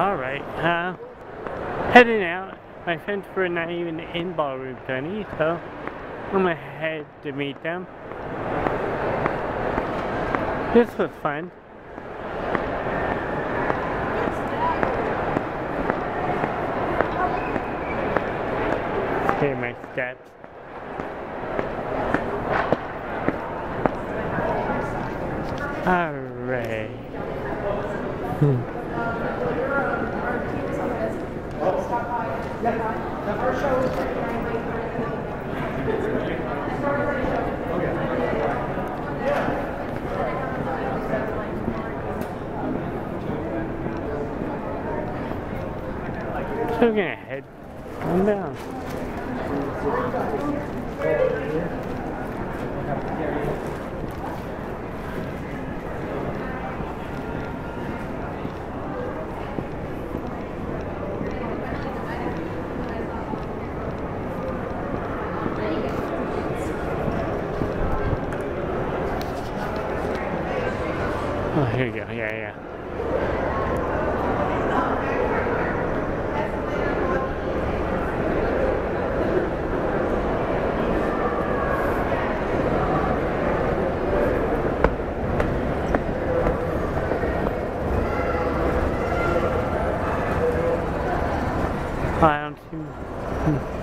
Alright, uh, heading out. My friends were not even in Ballroom 20, so I'm gonna head to meet them. This was fun. Hear my steps. Alright. Hmm. Still gonna head on down. Oh, here you go. Yeah, yeah. I don't see. Hmm.